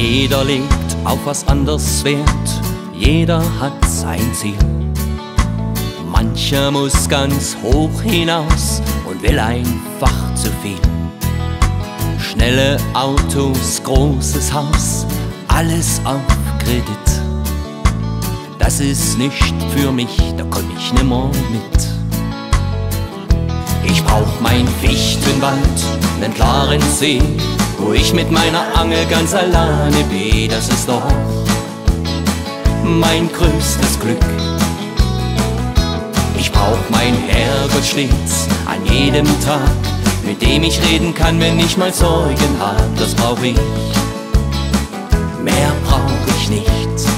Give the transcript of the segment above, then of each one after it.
Jeder legt auf was anderes Wert, jeder hat sein Ziel. Mancher muss ganz hoch hinaus und will einfach zu viel. Schnelle Autos, großes Haus, alles auf Kredit. Das ist nicht für mich, da komm ich nimmer mit. Ich brauch mein Fichtenwald, nen klaren See, wo ich mit meiner Angel ganz alleine bin. Das ist doch mein größtes Glück. Ich brauch mein Herrgott stets an jedem Tag, mit dem ich reden kann, wenn ich mal Sorgen hab. Das brauch ich, mehr brauch ich nicht.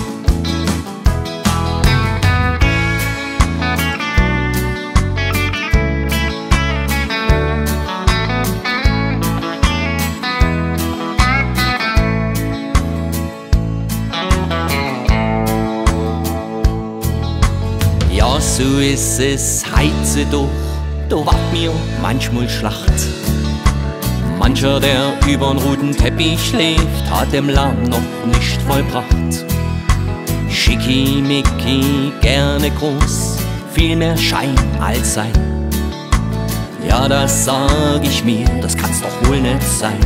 So ist es heize doch, da wart mir manchmal Schlacht. Mancher, der übern roten Teppich schläft, hat dem Lamm noch nicht vollbracht. Schickimicki, gerne groß, viel mehr Schein als Sein. Ja, das sag ich mir, das kann's doch wohl nicht sein.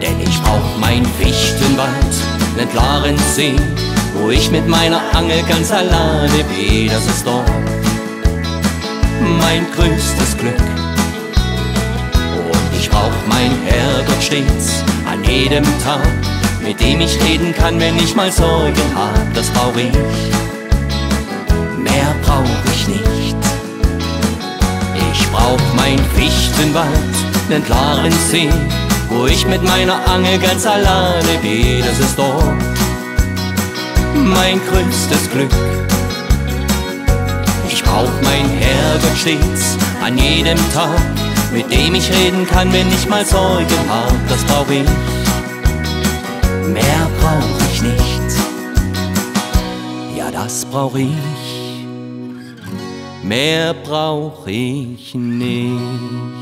Denn ich brauch mein Fichtenwald, nen klaren See, wo ich mit meiner Angel ganz alleine bin. Das ist doch mein größtes Glück. Und ich brauch mein Herrgott stets an jedem Tag, mit dem ich reden kann, wenn ich mal Sorgen hab. Das brauch ich, mehr brauch ich nicht. Ich brauch mein Fichtenwald, nen klaren See, wo ich mit meiner Angel ganz alleine bin. Das ist doch mein größtes Glück. Ich brauch mein Herrgott stets an jedem Tag, mit dem ich reden kann, wenn ich mal Sorgen hab. Das brauch ich, mehr brauch ich nicht. Ja, das brauch ich, mehr brauch ich nicht.